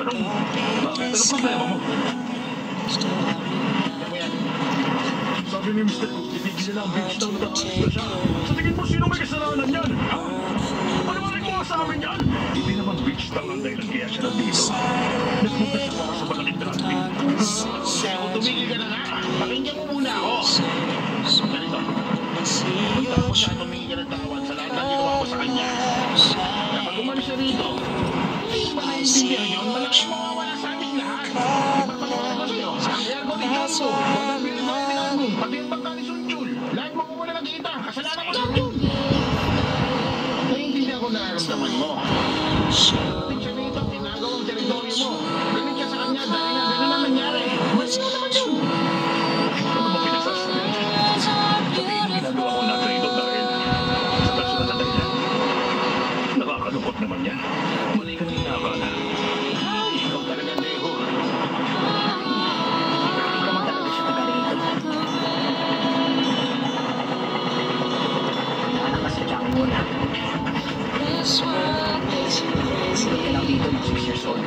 Anong? Anong problema mo? Sabi ni Mr. Cook, itigil na ang beach daw na siya. Sa tingin mo, sino may kasalanan yan? Ha? Paliwanag mo nga sa amin yan! Hindi naman beach town ang kaya siya nandito. Nagpunta siya para sa malaking. Kaya kung tumigil ka na nga, pakinggan mo muna ako. Ganito. Punta ko siya tumingin ka ng tawan sa lahat ng ginawa ko sa kanya. Kapag umalis siya rito, Jumbo, walang Anggung, pati ang bangka ni Sunjul. Lahat ng kita. Kasalanan ko lahat yun. Naiintindihan ko nararamdaman mo. Dating siya rito, tinagaw ang teritoryo mo. Ganun ka sa kanya nga ganun ang nangyari. Mas mo naman yun. Ano ba pinagsasabi? Ginagawa ko na na naman yan. Mali ka nang nakakala. Ay, kasi siya ang muna. Hindi ka lang dito ng 6 years old